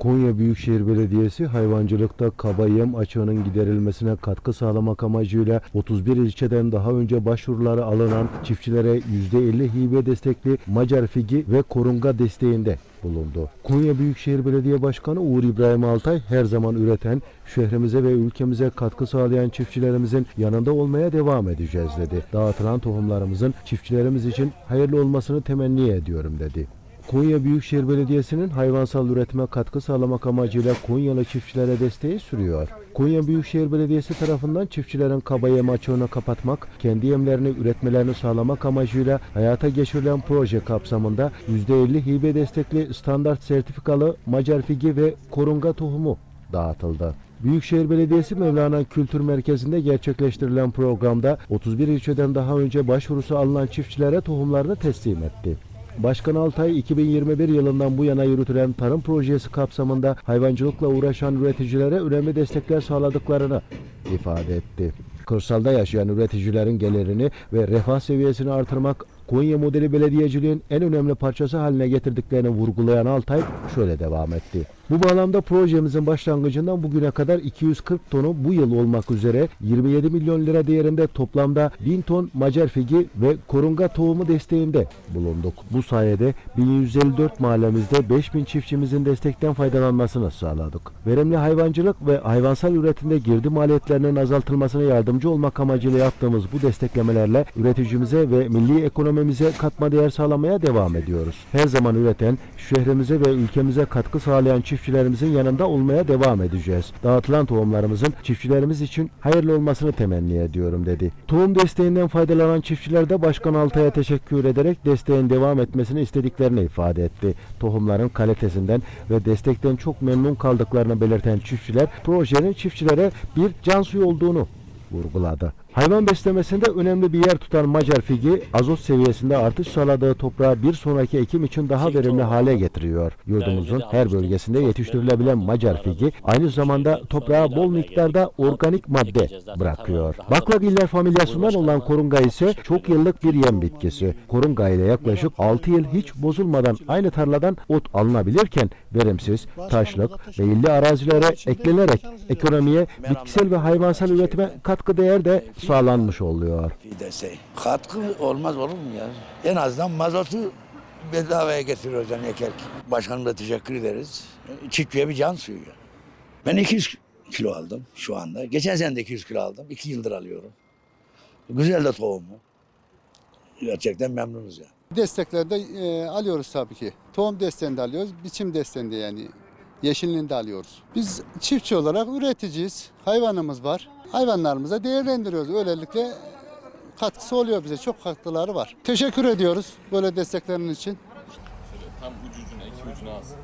Konya Büyükşehir Belediyesi hayvancılıkta kaba yem açığının giderilmesine katkı sağlamak amacıyla 31 ilçeden daha önce başvuruları alınan çiftçilere %50 hibe destekli Macar figi ve korunga desteğinde bulundu. Konya Büyükşehir Belediye Başkanı Uğur İbrahim Altay her zaman üreten, şehrimize ve ülkemize katkı sağlayan çiftçilerimizin yanında olmaya devam edeceğiz dedi. Dağıtılan tohumlarımızın çiftçilerimiz için hayırlı olmasını temenni ediyorum dedi. Konya Büyükşehir Belediyesi'nin hayvansal üretime katkı sağlamak amacıyla Konyalı çiftçilere desteği sürüyor. Konya Büyükşehir Belediyesi tarafından çiftçilerin kaba yem açığını kapatmak, kendi yemlerini üretmelerini sağlamak amacıyla hayata geçirilen proje kapsamında %50 hibe destekli standart sertifikalı Macar figi ve korunga tohumu dağıtıldı. Büyükşehir Belediyesi Mevlana Kültür Merkezi'nde gerçekleştirilen programda 31 ilçeden daha önce başvurusu alınan çiftçilere tohumlarını teslim etti. Başkan Altay 2021 yılından bu yana yürütülen tarım projesi kapsamında hayvancılıkla uğraşan üreticilere önemli destekler sağladıklarını ifade etti. Kırsalda yaşayan üreticilerin gelirini ve refah seviyesini artırmak Konya modeli belediyeciliğin en önemli parçası haline getirdiklerini vurgulayan Altay şöyle devam etti. Bu bağlamda projemizin başlangıcından bugüne kadar 240 tonu bu yıl olmak üzere 27 milyon lira değerinde toplamda 1000 ton Macar figi ve korunga tohumu desteğinde bulunduk. Bu sayede 1154 mahallemizde 5000 çiftçimizin destekten faydalanmasını sağladık. Verimli hayvancılık ve hayvansal üretimde girdi maliyetlerinin azaltılmasına yardımcı olmak amacıyla yaptığımız bu desteklemelerle üreticimize ve milli ekonomimize katma değer sağlamaya devam ediyoruz. Her zaman üreten, şehrimize ve ülkemize katkı sağlayan çiftçilerimizin yanında olmaya devam edeceğiz. Dağıtılan tohumlarımızın çiftçilerimiz için hayırlı olmasını temenni ediyorum dedi. Tohum desteğinden faydalanan çiftçiler de Başkan Altay'a teşekkür ederek desteğin devam etmesini istediklerini ifade etti. Tohumların kalitesinden ve destekten çok memnun kaldıklarını belirten çiftçiler projenin çiftçilere bir can suyu olduğunu vurguladı. Hayvan beslemesinde önemli bir yer tutan Macar figi azot seviyesinde artış sağladığı toprağı bir sonraki ekim için daha verimli hale getiriyor. Yurdumuzun her bölgesinde yetiştirilebilen Macar figi aynı zamanda toprağa bol miktarda organik madde bırakıyor. Baklagiller familyasından olan korunga ise çok yıllık bir yem bitkisi. Korunga ile yaklaşık 6 yıl hiç bozulmadan aynı tarladan ot alınabilirken verimsiz, taşlık ve illi arazilere eklenerek ekonomiye, bitkisel ve hayvansal üretime katkı değer de sağlanmış oluyor. Fidese. Katkı olmaz olur mu ya? En azından mazotu bedavaya getiriyoruz yani ekerken. Başkanımıza teşekkür ederiz. Çiftçiye bir can suyu ya. Ben 200 kilo aldım şu anda. Geçen sene de 200 kilo aldım. 2 yıldır alıyorum. Güzel de tohumu. Gerçekten memnunuz ya. Desteklerde e, alıyoruz tabii ki. Tohum desteğini de alıyoruz, biçim desteğini de yani yeşilliğini de alıyoruz. Biz çiftçi olarak üreticiyiz. Hayvanımız var. Hayvanlarımıza değerlendiriyoruz. Öylelikle katkısı oluyor bize. Çok katkıları var. Teşekkür ediyoruz böyle destekleriniz için. Şöyle tam ucu ucuna, iki ucuna alsın.